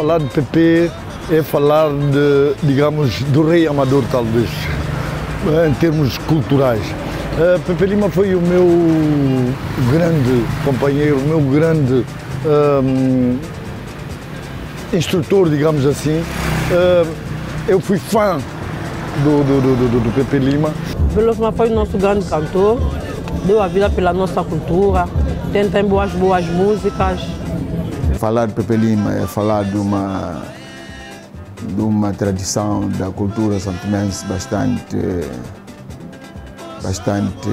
falar de PP é falar de, digamos, do rei amador, talvez, em termos culturais. Uh, Pepe Lima foi o meu grande companheiro, o meu grande um, instrutor, digamos assim. Uh, eu fui fã do, do, do, do Pepe Lima. Pepe Lima foi o nosso grande cantor, deu a vida pela nossa cultura, tem, tem boas, boas músicas. Falar de Pepe Lima é falar de uma, de uma tradição da cultura santomense bastante, bastante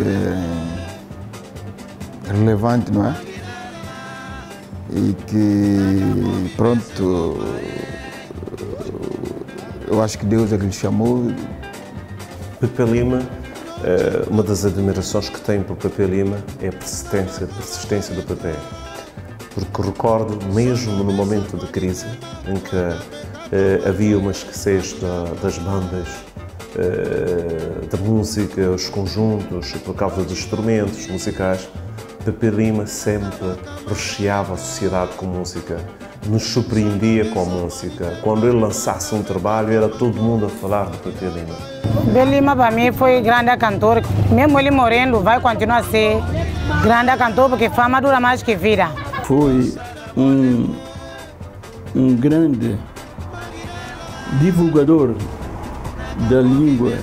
relevante, não é? E que, pronto, eu acho que Deus é que lhe chamou. Pepe Lima, uma das admirações que tenho por Pepe Lima é a persistência, a persistência do Pepe porque recordo, mesmo no momento de crise, em que eh, havia uma escassez da, das bandas, eh, da música, os conjuntos, por causa dos instrumentos musicais, Pepe Lima sempre recheava a sociedade com música, nos surpreendia com a música. Quando ele lançasse um trabalho, era todo mundo a falar de Pepe Lima. Pepe Lima, para mim, foi grande cantor. Mesmo ele morrendo, vai continuar a ser grande cantor, porque fama dura mais que vida foi um, um grande divulgador da língua,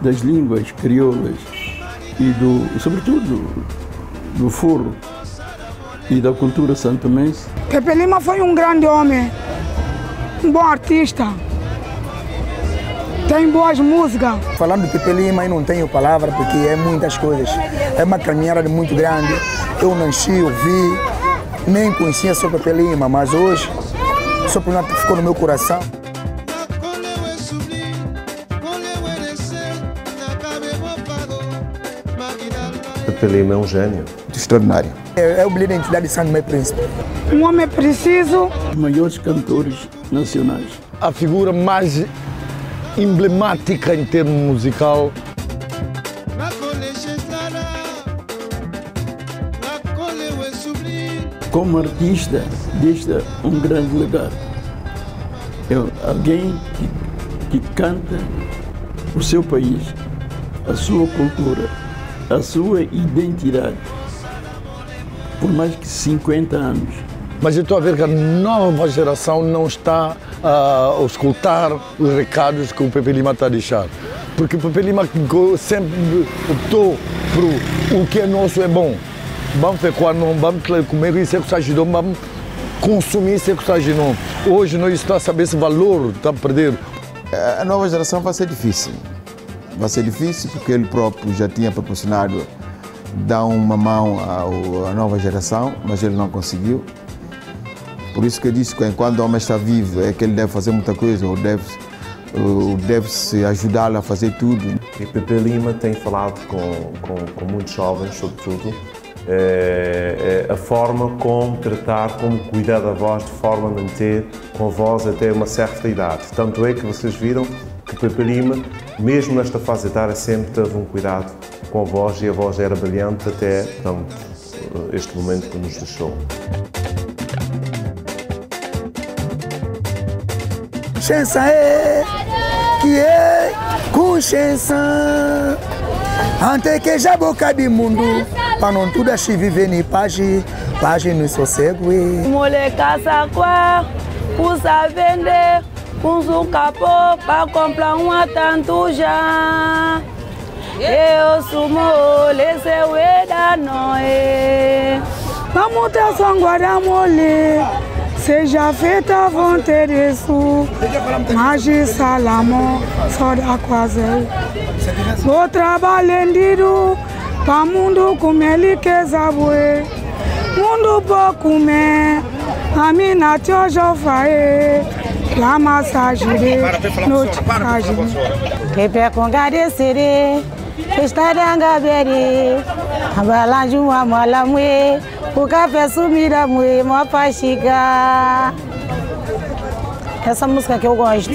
das línguas crioulas e do, sobretudo, do forro e da cultura santomense. Pepe Lima foi um grande homem, um bom artista, tem boas músicas. Falando de Pepe Lima, eu não tenho palavra porque é muitas coisas. É uma caminhada muito grande. Eu nasci, eu vi, nem conhecia só Pepe Lima, mas hoje só por nada ficou no meu coração. Pepe Lima é um gênio. Extraordinário. É, é o brilho da identidade de Santo Meio Príncipe. Um homem preciso. Os maiores cantores nacionais. A figura mais emblemática em termos musical. Como artista, deixa um grande legado. É alguém que, que canta o seu país, a sua cultura, a sua identidade, por mais que 50 anos. Mas eu estou a ver que a nova geração não está a escutar os recados que o Pepe Lima está a deixar. Porque o Pepe Lima sempre optou por o que é nosso é bom. Vamos ficar, não vamos comer isso é que ajudou, vamos consumir isso é que ajudou. Hoje nós estamos a saber esse valor, está a perder. A nova geração vai ser difícil. Vai ser difícil porque ele próprio já tinha proporcionado dar uma mão à nova geração, mas ele não conseguiu. Por isso que eu disse que enquanto o homem está vivo é que ele deve fazer muita coisa, ou deve, ou deve se ajudá-lo a fazer tudo. E Pepe Lima tem falado com, com, com muitos jovens, sobretudo, é, é, a forma como tratar, como cuidar da voz, de forma a manter com a voz até uma certa idade. Tanto é que vocês viram que Pepe Lima, mesmo nesta fase etária, sempre teve um cuidado com a voz e a voz era brilhante até portanto, este momento que nos deixou. conscience e kie conscience antekeja bokadi mundu pano ntuda shiviveni paji paji nisosegwi molekasa kwa kusavende kunzuka po pakompla ng'wata ntuja ye osumo lesewedano e mamutesongwada mole. Seja feita a vontade de su, Magi Salamo, só da quase. Vou trabalhando para mundo comer ele que sabe. Mundo pouco comer, a mina já faz. La massagem, noite massagem. Pepe com gadecere, estaranga beri, abalanju uma mola mue. O café sumira uma paxiga. Essa música que eu gosto.